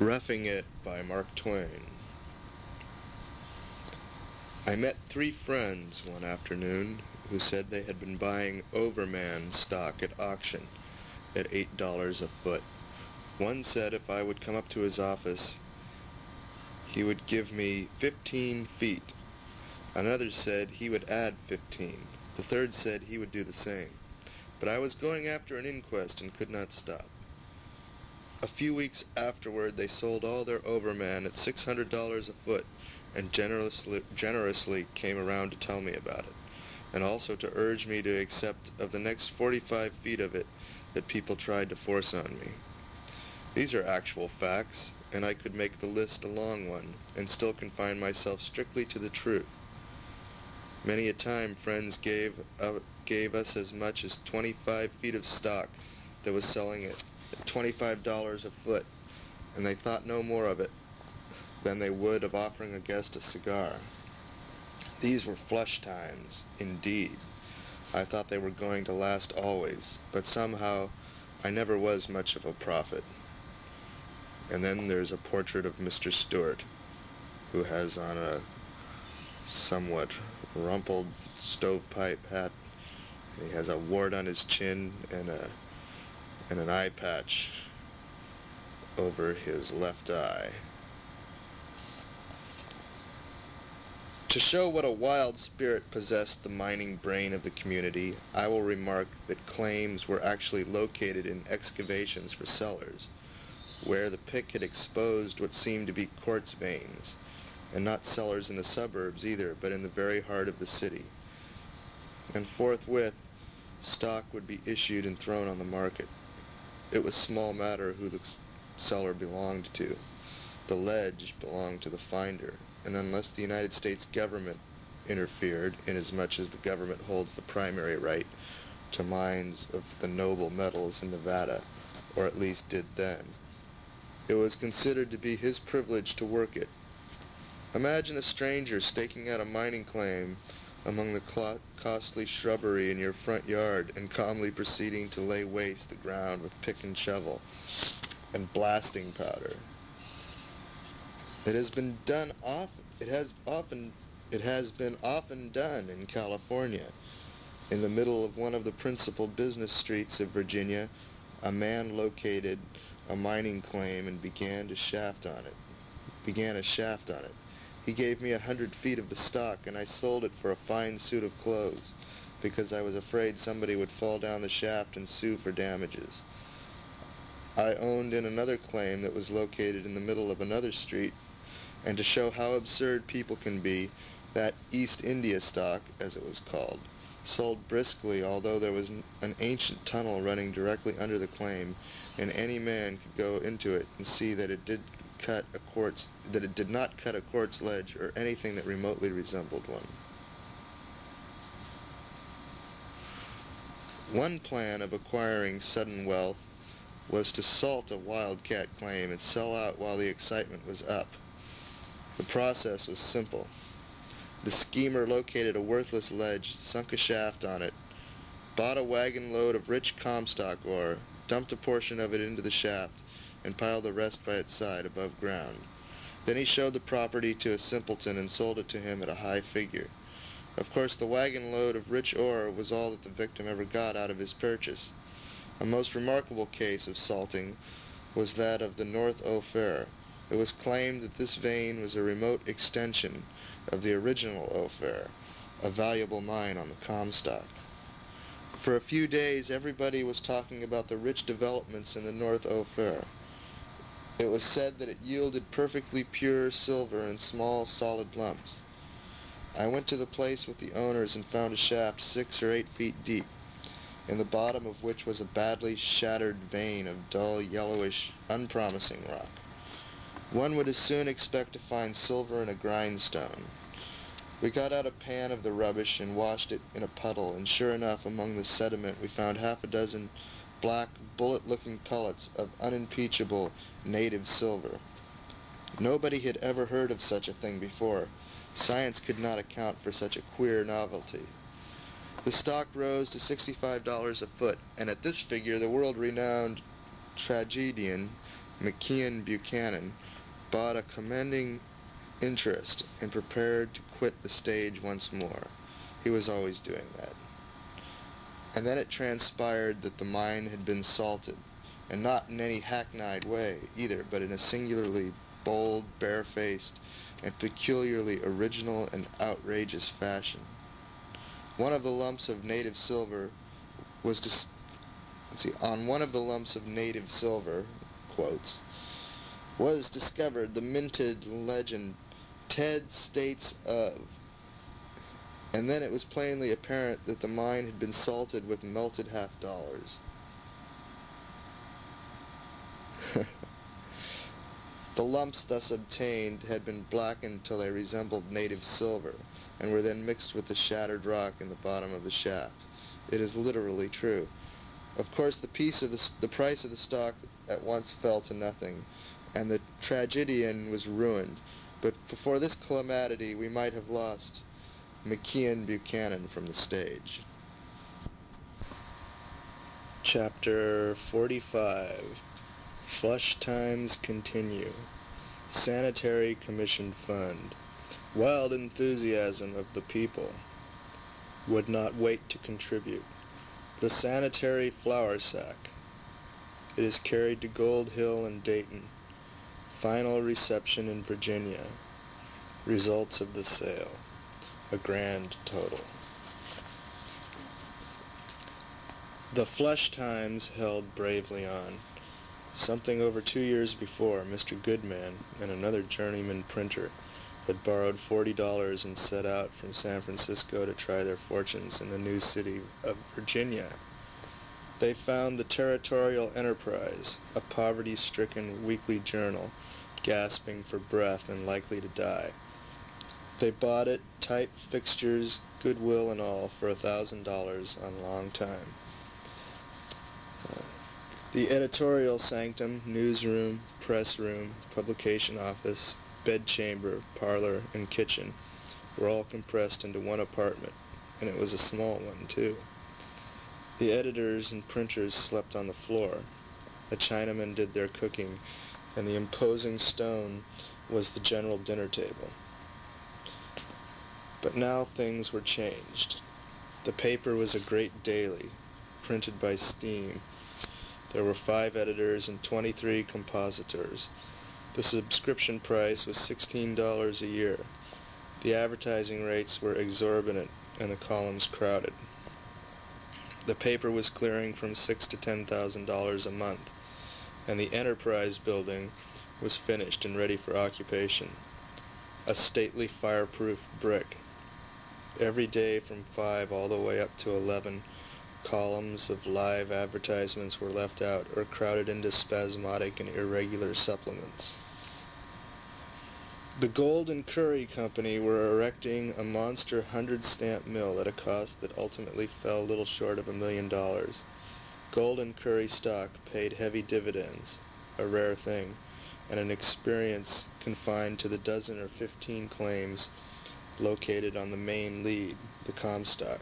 Roughing It by Mark Twain. I met three friends one afternoon who said they had been buying Overman stock at auction at eight dollars a foot. One said if I would come up to his office he would give me fifteen feet. Another said he would add fifteen. The third said he would do the same. But I was going after an inquest and could not stop. A few weeks afterward they sold all their Overman at $600 a foot and generously, generously came around to tell me about it, and also to urge me to accept of the next 45 feet of it that people tried to force on me. These are actual facts, and I could make the list a long one, and still confine myself strictly to the truth. Many a time friends gave, uh, gave us as much as 25 feet of stock that was selling at $25 a foot, and they thought no more of it than they would of offering a guest a cigar. These were flush times, indeed. I thought they were going to last always, but somehow I never was much of a prophet. And then there's a portrait of Mr. Stewart, who has on a somewhat rumpled stovepipe hat. He has a wart on his chin and a and an eye patch over his left eye. To show what a wild spirit possessed the mining brain of the community, I will remark that claims were actually located in excavations for cellars, where the pick had exposed what seemed to be quartz veins, and not cellars in the suburbs either, but in the very heart of the city. And forthwith, stock would be issued and thrown on the market. It was small matter who the seller belonged to. The ledge belonged to the finder, and unless the United States government interfered, inasmuch as the government holds the primary right to mines of the noble metals in Nevada, or at least did then, it was considered to be his privilege to work it. Imagine a stranger staking out a mining claim among the costly shrubbery in your front yard and calmly proceeding to lay waste the ground with pick and shovel and blasting powder. It has been done often. It has often. It has been often done in California. In the middle of one of the principal business streets of Virginia, a man located a mining claim and began to shaft on it. Began a shaft on it. He gave me a hundred feet of the stock, and I sold it for a fine suit of clothes, because I was afraid somebody would fall down the shaft and sue for damages. I owned in another claim that was located in the middle of another street, and to show how absurd people can be, that East India stock, as it was called, sold briskly although there was an ancient tunnel running directly under the claim, and any man could go into it and see that it did cut a quartz, that it did not cut a quartz ledge or anything that remotely resembled one. One plan of acquiring sudden wealth was to salt a wildcat claim and sell out while the excitement was up. The process was simple. The schemer located a worthless ledge, sunk a shaft on it, bought a wagon load of rich Comstock ore, dumped a portion of it into the shaft, and piled the rest by its side above ground. Then he showed the property to a simpleton and sold it to him at a high figure. Of course, the wagon load of rich ore was all that the victim ever got out of his purchase. A most remarkable case of salting was that of the North Ophir. It was claimed that this vein was a remote extension of the original Ophir, a valuable mine on the Comstock. For a few days everybody was talking about the rich developments in the North Ophir. It was said that it yielded perfectly pure silver in small solid lumps. I went to the place with the owners and found a shaft six or eight feet deep, in the bottom of which was a badly shattered vein of dull, yellowish, unpromising rock. One would as soon expect to find silver in a grindstone. We got out a pan of the rubbish and washed it in a puddle, and sure enough, among the sediment we found half a dozen black, bullet-looking pellets of unimpeachable native silver. Nobody had ever heard of such a thing before. Science could not account for such a queer novelty. The stock rose to $65 a foot, and at this figure the world-renowned tragedian McKean Buchanan, bought a commending interest and prepared to quit the stage once more. He was always doing that. And then it transpired that the mine had been salted, and not in any hackneyed way either, but in a singularly bold, barefaced, and peculiarly original and outrageous fashion. One of the lumps of native silver was dis- let's see, on one of the lumps of native silver, quotes, was discovered the minted legend Ted states of. And then it was plainly apparent that the mine had been salted with melted half dollars. the lumps thus obtained had been blackened till they resembled native silver, and were then mixed with the shattered rock in the bottom of the shaft. It is literally true. Of course, the, piece of the, the price of the stock at once fell to nothing, and the tragedian was ruined. But before this calamity, we might have lost McKean Buchanan from the stage. Chapter 45 Flush Times Continue Sanitary Commission Fund Wild enthusiasm of the people would not wait to contribute. The sanitary flour sack. It is carried to Gold Hill and Dayton. Final reception in Virginia. Results of the sale. A grand total. The Flush Times held bravely on. Something over two years before, Mr. Goodman and another journeyman printer had borrowed forty dollars and set out from San Francisco to try their fortunes in the new city of Virginia. They found the Territorial Enterprise, a poverty-stricken weekly journal, gasping for breath and likely to die. They bought it, type, fixtures, goodwill and all, for a thousand dollars on long time. Uh, the editorial sanctum, newsroom, press room, publication office, bedchamber, parlor, and kitchen were all compressed into one apartment, and it was a small one, too. The editors and printers slept on the floor. A Chinaman did their cooking, and the imposing stone was the general dinner table. But now things were changed. The paper was a great daily, printed by steam. There were five editors and 23 compositors. The subscription price was $16 a year. The advertising rates were exorbitant and the columns crowded. The paper was clearing from six to ten thousand dollars a month, and the Enterprise building was finished and ready for occupation. A stately fireproof brick. Every day from 5 all the way up to 11, columns of live advertisements were left out or crowded into spasmodic and irregular supplements. The Gould and Curry Company were erecting a monster hundred stamp mill at a cost that ultimately fell little short of a million dollars. Gould and Curry stock paid heavy dividends, a rare thing, and an experience confined to the dozen or fifteen claims located on the main lead, the Comstock.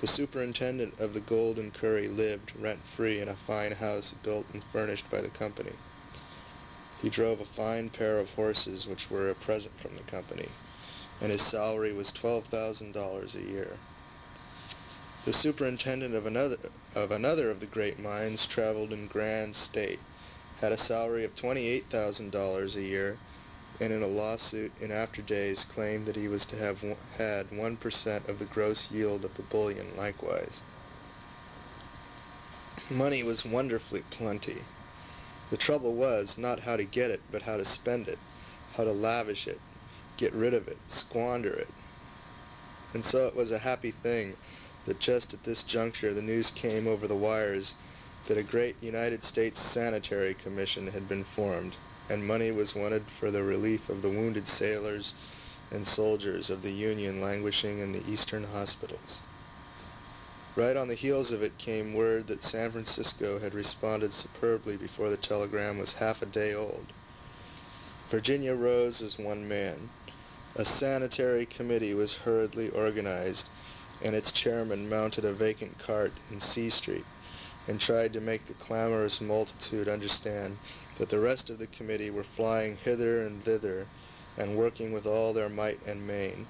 The superintendent of the Gould and Curry lived rent-free in a fine house built and furnished by the company. He drove a fine pair of horses which were a present from the company, and his salary was $12,000 a year. The superintendent of another, of another of the great mines traveled in grand state, had a salary of $28,000 a year, and in a lawsuit in after days claimed that he was to have had 1% of the gross yield of the bullion likewise. Money was wonderfully plenty. The trouble was not how to get it, but how to spend it, how to lavish it, get rid of it, squander it. And so it was a happy thing that just at this juncture the news came over the wires that a great United States Sanitary Commission had been formed, and money was wanted for the relief of the wounded sailors and soldiers of the Union languishing in the eastern hospitals. Right on the heels of it came word that San Francisco had responded superbly before the telegram was half a day old. Virginia rose as one man. A sanitary committee was hurriedly organized, and its chairman mounted a vacant cart in C Street and tried to make the clamorous multitude understand that the rest of the committee were flying hither and thither and working with all their might and main,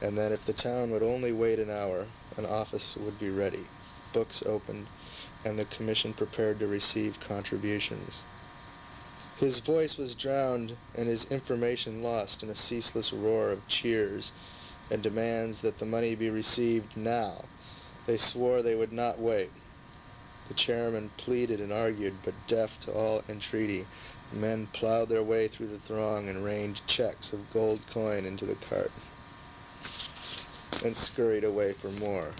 and that if the town would only wait an hour, an office would be ready, books opened, and the commission prepared to receive contributions. His voice was drowned and his information lost in a ceaseless roar of cheers and demands that the money be received now. They swore they would not wait. The chairman pleaded and argued, but deaf to all entreaty, men plowed their way through the throng and rained checks of gold coin into the cart and scurried away for more.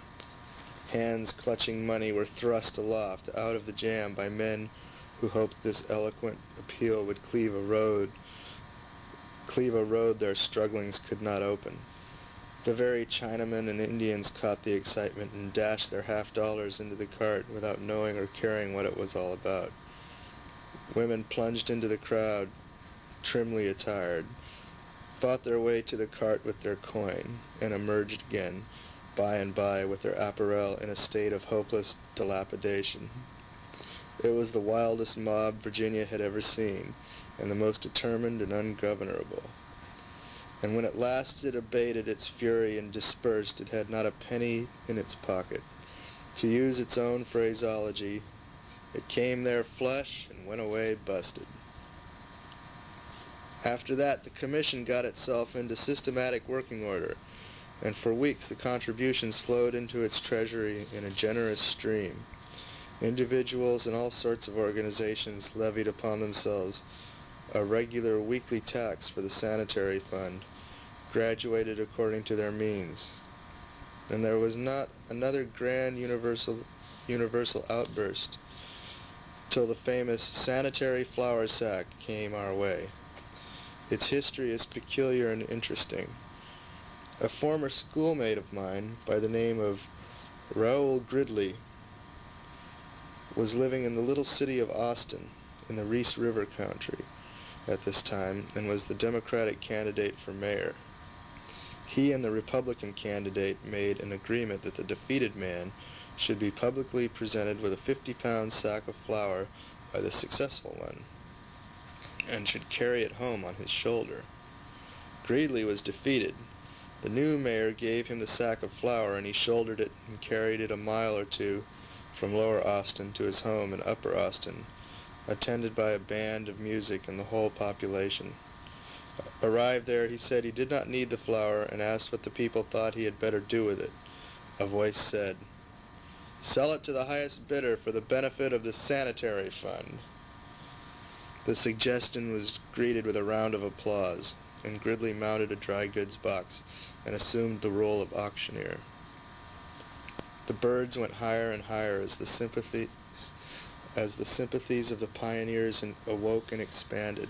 Hands clutching money were thrust aloft out of the jam by men who hoped this eloquent appeal would cleave a road cleave a road their strugglings could not open. The very Chinamen and Indians caught the excitement and dashed their half dollars into the cart without knowing or caring what it was all about. Women plunged into the crowd, trimly attired, fought their way to the cart with their coin, and emerged again, by and by, with their apparel in a state of hopeless dilapidation. It was the wildest mob Virginia had ever seen, and the most determined and ungovernable. And when at last it abated its fury and dispersed, it had not a penny in its pocket. To use its own phraseology, it came there flush and went away busted. After that, the commission got itself into systematic working order, and for weeks the contributions flowed into its treasury in a generous stream. Individuals and all sorts of organizations levied upon themselves a regular weekly tax for the sanitary fund, graduated according to their means. And there was not another grand universal, universal outburst till the famous sanitary flour sack came our way. Its history is peculiar and interesting. A former schoolmate of mine, by the name of Reuel Gridley, was living in the little city of Austin in the Reese River country at this time and was the Democratic candidate for mayor. He and the Republican candidate made an agreement that the defeated man should be publicly presented with a 50-pound sack of flour by the successful one and should carry it home on his shoulder. Gridley was defeated. The new mayor gave him the sack of flour and he shouldered it and carried it a mile or two from Lower Austin to his home in Upper Austin, attended by a band of music and the whole population. Arrived there, he said he did not need the flour and asked what the people thought he had better do with it. A voice said, Sell it to the highest bidder for the benefit of the sanitary fund. The suggestion was greeted with a round of applause, and Gridley mounted a dry goods box and assumed the role of auctioneer. The birds went higher and higher as the sympathies as the sympathies of the pioneers awoke and expanded.